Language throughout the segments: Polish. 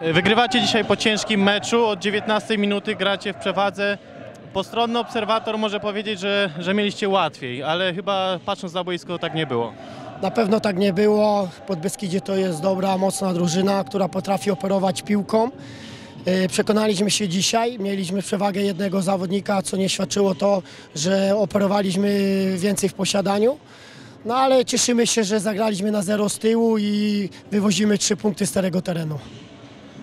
Wygrywacie dzisiaj po ciężkim meczu, od 19 minuty gracie w przewadze. Postronny obserwator może powiedzieć, że, że mieliście łatwiej, ale chyba patrząc na boisko tak nie było. Na pewno tak nie było. Podbeskidzie to jest dobra, mocna drużyna, która potrafi operować piłką. Yy, Przekonaliśmy się dzisiaj, mieliśmy przewagę jednego zawodnika, co nie świadczyło to, że operowaliśmy więcej w posiadaniu. No ale cieszymy się, że zagraliśmy na zero z tyłu i wywozimy trzy punkty starego terenu.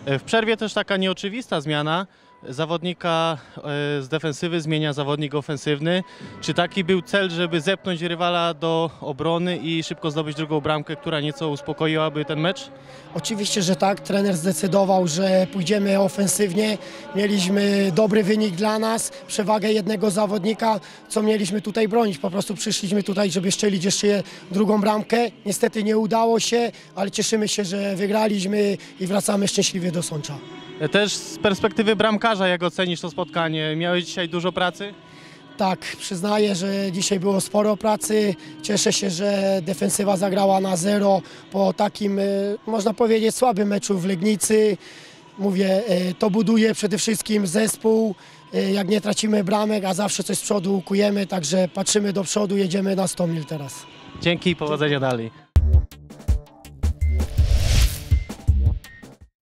W przerwie też taka nieoczywista zmiana. Zawodnika e, z defensywy zmienia zawodnik ofensywny. Czy taki był cel, żeby zepchnąć rywala do obrony i szybko zdobyć drugą bramkę, która nieco uspokoiłaby ten mecz? Oczywiście, że tak. Trener zdecydował, że pójdziemy ofensywnie. Mieliśmy dobry wynik dla nas, przewagę jednego zawodnika, co mieliśmy tutaj bronić. Po prostu przyszliśmy tutaj, żeby szczelić jeszcze drugą bramkę. Niestety nie udało się, ale cieszymy się, że wygraliśmy i wracamy szczęśliwie do Sącza. Też z perspektywy bramkarza, jak ocenisz to spotkanie? Miałeś dzisiaj dużo pracy? Tak, przyznaję, że dzisiaj było sporo pracy. Cieszę się, że defensywa zagrała na zero po takim, e, można powiedzieć, słabym meczu w Legnicy. Mówię, e, to buduje przede wszystkim zespół. E, Jak nie tracimy bramek, a zawsze coś z przodu ukujemy, także patrzymy do przodu, jedziemy na 100 mil teraz. Dzięki i powodzenia dalej.